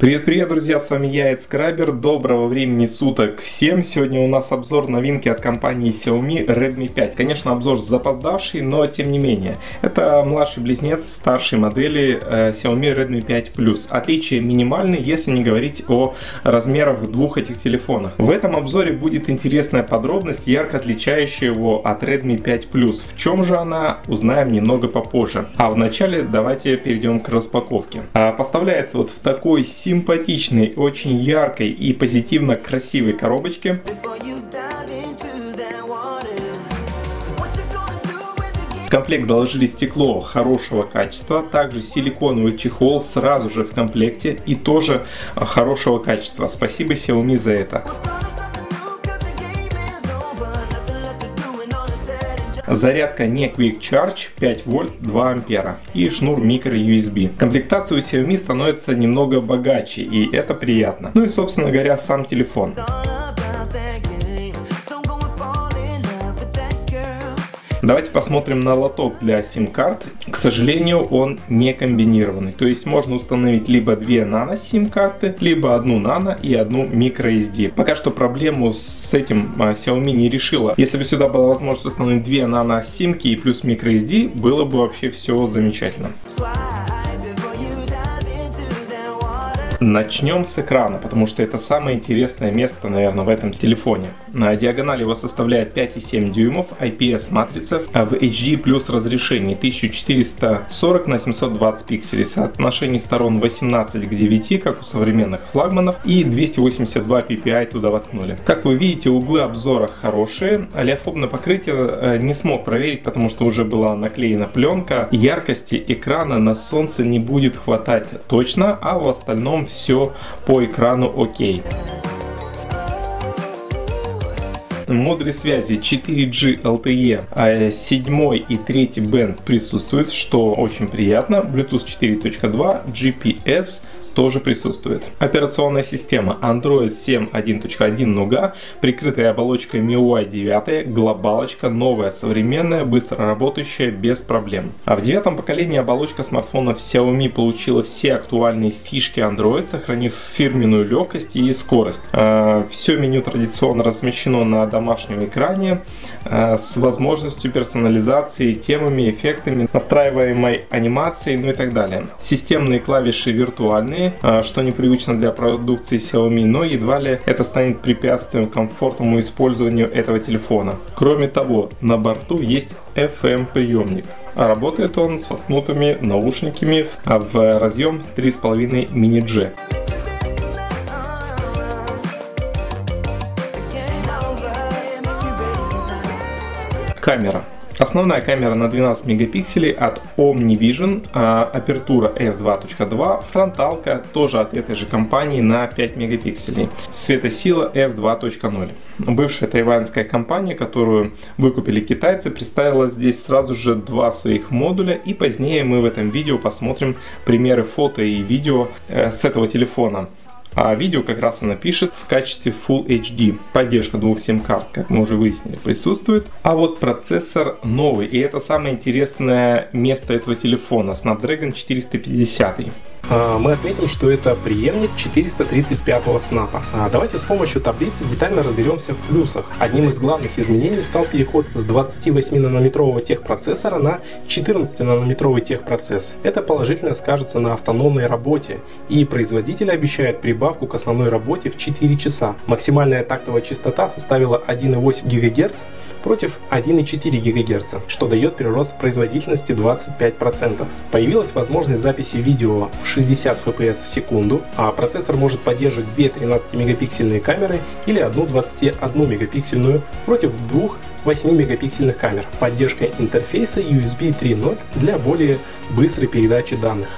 Привет-привет, друзья, с вами я, Эдскрабер. Доброго времени суток всем. Сегодня у нас обзор новинки от компании Xiaomi Redmi 5. Конечно, обзор запоздавший, но тем не менее. Это младший близнец старшей модели э, Xiaomi Redmi 5 Plus. Отличие минимальные, если не говорить о размерах двух этих телефонов. В этом обзоре будет интересная подробность, ярко отличающая его от Redmi 5 Plus. В чем же она, узнаем немного попозже. А вначале давайте перейдем к распаковке. А, поставляется вот в такой симпатичной, очень яркой и позитивно красивой коробочке. В комплект доложили стекло хорошего качества, также силиконовый чехол сразу же в комплекте и тоже хорошего качества. Спасибо Xiaomi за это. Зарядка не Quick Charge 5 вольт 2 ампера и шнур micro USB. Комплектация у Xiaomi становится немного богаче и это приятно. Ну и собственно говоря сам телефон. Давайте посмотрим на лоток для сим-карт. К сожалению, он не комбинированный. То есть можно установить либо две нано сим-карты, либо одну нано и одну microSD. Пока что проблему с этим а, Xiaomi не решила. Если бы сюда была возможность установить две нано симки и плюс microSD, было бы вообще все замечательно. Начнем с экрана, потому что это самое интересное место, наверное, в этом телефоне. На диагональ его составляет 5,7 дюймов, IPS матрица в HD плюс разрешении 1440 на 720 пикселей, соотношение сторон 18 к 9, как у современных флагманов, и 282 ppi туда воткнули. Как вы видите, углы обзора хорошие, олеофобное покрытие э, не смог проверить, потому что уже была наклеена пленка. Яркости экрана на солнце не будет хватать точно, а в остальном все по экрану окей. модули связи 4G LTE 7 и 3 бенд присутствует, что очень приятно. Bluetooth 4.2, GPS тоже присутствует. Операционная система Android 7.1.1 Nougat, прикрытая оболочкой MIUI 9, глобалочка, новая, современная, быстро работающая, без проблем. А в девятом поколении оболочка смартфона Xiaomi получила все актуальные фишки Android, сохранив фирменную легкость и скорость. А, все меню традиционно размещено на домашнем экране а, с возможностью персонализации темами, эффектами, настраиваемой анимацией, ну и так далее. Системные клавиши виртуальные, а, что непривычно для продукции Xiaomi, но едва ли это станет препятствием комфортному использованию этого телефона. Кроме того, на борту есть FM приемник. А работает он с воткнутыми наушниками в разъем 3.5 мини-G. Камера. Основная камера на 12 мегапикселей от OmniVision, а апертура f2.2, фронталка тоже от этой же компании на 5 мегапикселей, светосила f2.0. Бывшая тайваньская компания, которую выкупили китайцы, представила здесь сразу же два своих модуля и позднее мы в этом видео посмотрим примеры фото и видео э, с этого телефона. А видео как раз она пишет в качестве Full HD. Поддержка двух сим-карт, как мы уже выяснили, присутствует. А вот процессор новый. И это самое интересное место этого телефона. Snapdragon 450. А, мы отметим, что это преемник 435-го снапа. Давайте с помощью таблицы детально разберемся в плюсах. Одним из главных изменений стал переход с 28-нанометрового техпроцессора на 14-нанометровый техпроцесс. Это положительно скажется на автономной работе, и производитель обещает прибавку к основной работе в 4 часа. Максимальная тактовая частота составила 1,8 ГГц против 1,4 ГГц, что дает прирост производительности 25%. Появилась возможность записи видео в 60 FPS в секунду, а процессор может поддерживать две 13-мегапиксельные камеры или одну 21-мегапиксельную против двух 8-мегапиксельных камер. Поддержка интерфейса USB 3.0 для более быстрой передачи данных.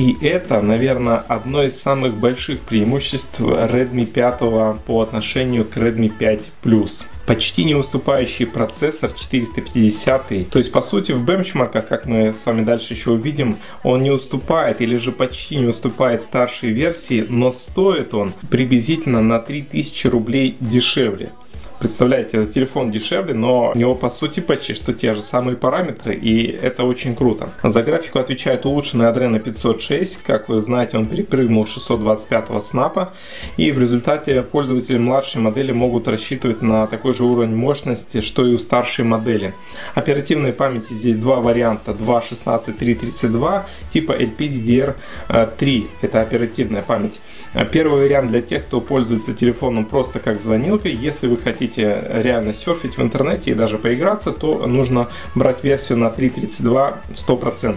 И это, наверное, одно из самых больших преимуществ Redmi 5 по отношению к Redmi 5 Plus. Почти не уступающий процессор 450. То есть, по сути, в бенчмарках, как мы с вами дальше еще увидим, он не уступает или же почти не уступает старшей версии, но стоит он приблизительно на 3000 рублей дешевле. Представляете, телефон дешевле, но у него по сути почти что те же самые параметры, и это очень круто. За графику отвечает улучшенный Adreno 506, как вы знаете, он перепрыгнул 625 снапа, и в результате пользователи младшей модели могут рассчитывать на такой же уровень мощности, что и у старшей модели. Оперативной памяти здесь два варианта, 2, 16, 3, 32, типа LPDDR3, это оперативная память. Первый вариант для тех, кто пользуется телефоном просто как звонилкой, если вы хотите хотите реально серфить в интернете и даже поиграться, то нужно брать версию на 3.32 100%.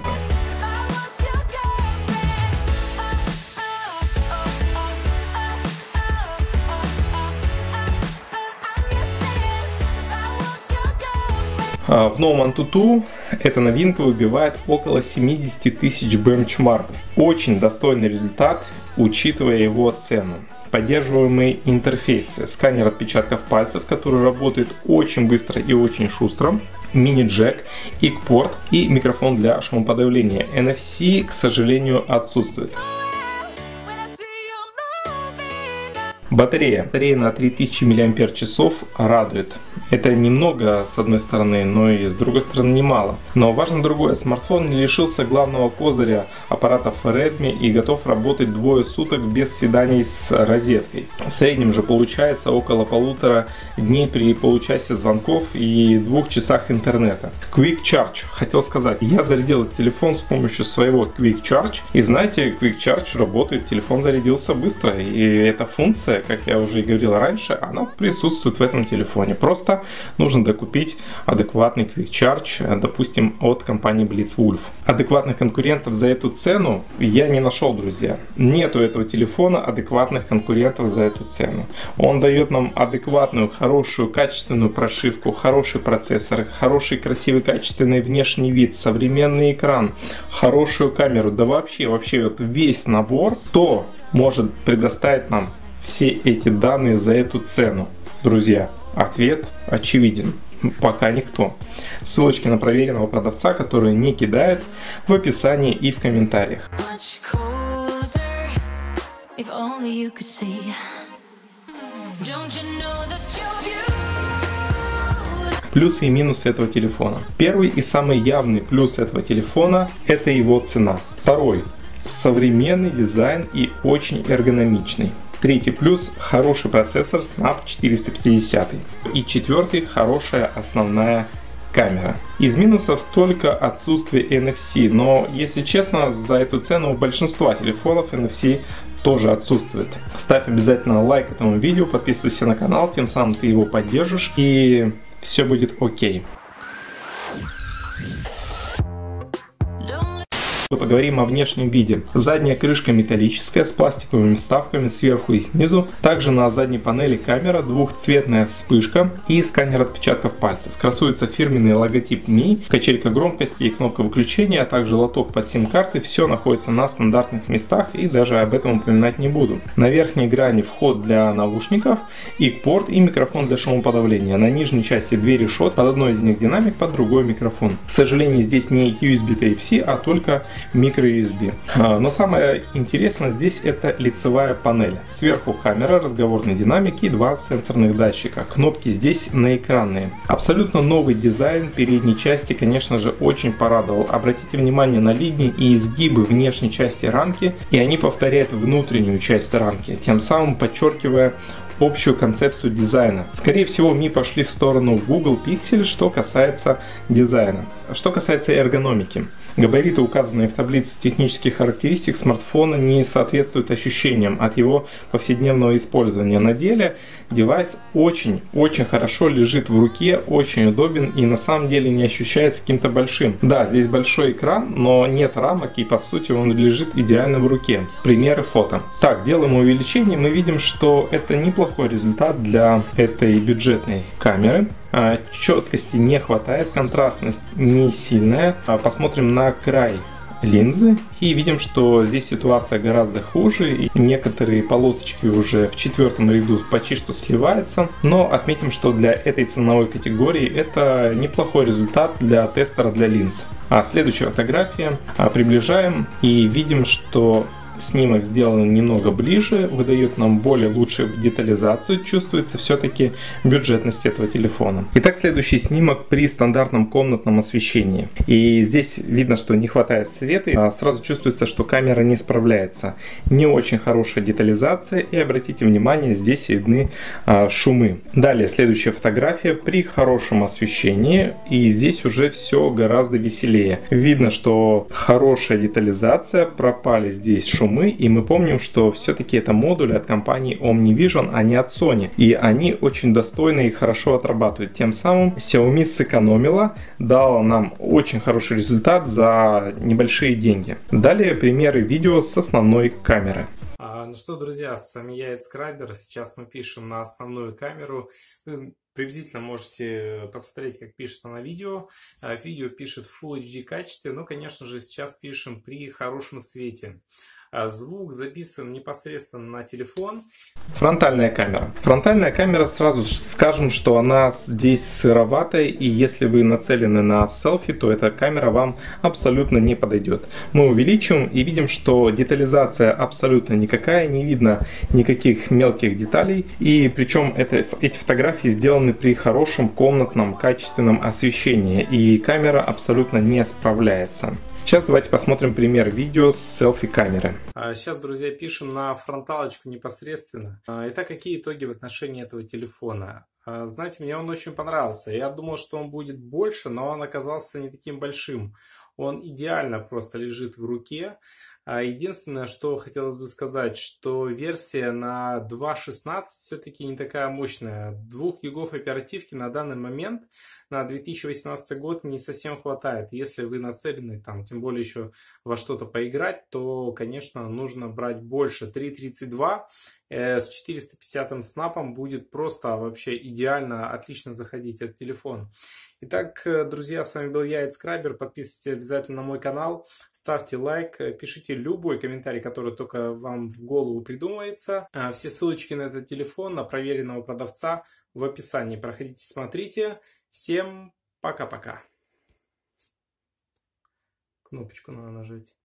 А, в новом Antutu эта новинка выбивает около 70 тысяч бенчмарков. Очень достойный результат, учитывая его цену поддерживаемые интерфейсы. Сканер отпечатков пальцев, который работает очень быстро и очень шустро. Мини-джек, ик-порт и микрофон для шумоподавления. NFC, к сожалению, отсутствует. Батарея. Батарея на 3000 мАч радует. Это немного с одной стороны, но и с другой стороны немало. Но важно другое. Смартфон не лишился главного козыря аппаратов Redmi и готов работать двое суток без свиданий с розеткой. В среднем же получается около полутора дней при получасе звонков и двух часах интернета. Quick Charge. Хотел сказать, я зарядил телефон с помощью своего Quick Charge. И знаете, Quick Charge работает, телефон зарядился быстро. И эта функция как я уже и говорил раньше, она присутствует в этом телефоне. Просто нужно докупить адекватный Quick Charge, допустим, от компании Blitzwolf. Адекватных конкурентов за эту цену я не нашел, друзья. Нету этого телефона адекватных конкурентов за эту цену. Он дает нам адекватную, хорошую, качественную прошивку, хороший процессор, хороший, красивый, качественный внешний вид, современный экран, хорошую камеру, да вообще, вообще вот весь набор, то может предоставить нам все эти данные за эту цену? Друзья, ответ очевиден. Пока никто. Ссылочки на проверенного продавца, который не кидает, в описании и в комментариях. Плюсы и минусы этого телефона. Первый и самый явный плюс этого телефона – это его цена. Второй – современный дизайн и очень эргономичный. Третий плюс – хороший процессор Snap 450. И четвертый – хорошая основная камера. Из минусов только отсутствие NFC, но если честно, за эту цену у большинства телефонов NFC тоже отсутствует. Ставь обязательно лайк этому видео, подписывайся на канал, тем самым ты его поддержишь и все будет окей. Поговорим о внешнем виде. Задняя крышка металлическая с пластиковыми вставками сверху и снизу. Также на задней панели камера, двухцветная вспышка и сканер отпечатков пальцев. Красуется фирменный логотип Mi, качелька громкости и кнопка выключения, а также лоток под сим-карты. Все находится на стандартных местах и даже об этом упоминать не буду. На верхней грани вход для наушников, и порт и микрофон для шумоподавления. На нижней части две решет, под одной из них динамик, под другой микрофон. К сожалению, здесь не USB Type-C, а только microUSB. А, но самое интересное здесь это лицевая панель. Сверху камера, разговорный динамик и два сенсорных датчика. Кнопки здесь наэкранные. Абсолютно новый дизайн передней части, конечно же, очень порадовал. Обратите внимание на линии и изгибы внешней части рамки, и они повторяют внутреннюю часть рамки, тем самым подчеркивая общую концепцию дизайна. Скорее всего, ми пошли в сторону Google Pixel, что касается дизайна. Что касается эргономики. Габариты, указанные в таблице технических характеристик смартфона, не соответствуют ощущениям от его повседневного использования. На деле девайс очень-очень хорошо лежит в руке, очень удобен и на самом деле не ощущается каким-то большим. Да, здесь большой экран, но нет рамок и по сути он лежит идеально в руке. Примеры фото. Так, делаем увеличение, мы видим, что это неплохой результат для этой бюджетной камеры. А, четкости не хватает, контрастность не сильная. А, посмотрим на край линзы и видим, что здесь ситуация гораздо хуже. И некоторые полосочки уже в четвертом ряду почти что сливаются. Но отметим, что для этой ценовой категории это неплохой результат для тестера для линз. А следующая фотография. А, приближаем и видим, что снимок сделан немного ближе, выдает нам более лучшую детализацию, чувствуется все-таки бюджетность этого телефона. Итак, следующий снимок при стандартном комнатном освещении. И здесь видно, что не хватает света, а сразу чувствуется, что камера не справляется. Не очень хорошая детализация и обратите внимание, здесь видны а, шумы. Далее, следующая фотография при хорошем освещении и здесь уже все гораздо веселее. Видно, что хорошая детализация, пропали здесь шумы и мы помним, что все-таки это модули от компании OmniVision, а не от Sony. И они очень достойны и хорошо отрабатывают. Тем самым Xiaomi сэкономила, дала нам очень хороший результат за небольшие деньги. Далее примеры видео с основной камеры. А, ну что, друзья, с вами я, Скрабер. Сейчас мы пишем на основную камеру. Приблизительно можете посмотреть, как пишет она видео. А, видео пишет в Full HD качестве, но, конечно же, сейчас пишем при хорошем свете. А звук записан непосредственно на телефон. Фронтальная камера. Фронтальная камера, сразу скажем, что она здесь сыроватая, и если вы нацелены на селфи, то эта камера вам абсолютно не подойдет. Мы увеличим и видим, что детализация абсолютно никакая, не видно никаких мелких деталей, и причем это, эти фотографии сделаны при хорошем комнатном качественном освещении, и камера абсолютно не справляется. Сейчас давайте посмотрим пример видео с селфи камеры. Сейчас, друзья, пишем на фронталочку непосредственно. А, итак, какие итоги в отношении этого телефона? А, знаете, мне он очень понравился. Я думал, что он будет больше, но он оказался не таким большим. Он идеально просто лежит в руке. А единственное, что хотелось бы сказать, что версия на 2.16 все-таки не такая мощная. 2 гигов оперативки на данный момент на 2018 год не совсем хватает. Если вы нацелены, там, тем более еще во что-то поиграть, то, конечно, нужно брать больше. 3.32 э, с 450 снапом будет просто вообще идеально, отлично заходить этот телефон. Итак, э, друзья, с вами был я, Скрабер. Подписывайтесь обязательно на мой канал, ставьте лайк, э, пишите любой комментарий, который только вам в голову придумается. Э, все ссылочки на этот телефон, на проверенного продавца в описании. Проходите, смотрите. Всем пока-пока. Кнопочку надо нажать.